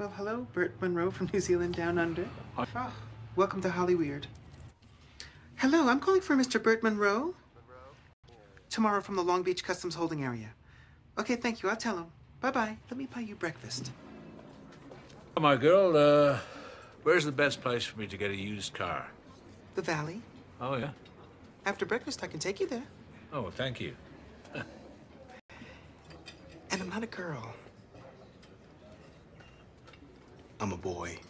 Well, hello, Burt Munro from New Zealand Down Under. Oh, welcome to Hollyweird. Hello, I'm calling for Mr. Burt Munro. Tomorrow from the Long Beach Customs Holding Area. Okay, thank you. I'll tell him. Bye bye. Let me buy you breakfast. Oh, my girl, uh, where's the best place for me to get a used car? The Valley. Oh, yeah? After breakfast, I can take you there. Oh, thank you. And I'm not a girl. I'm a boy.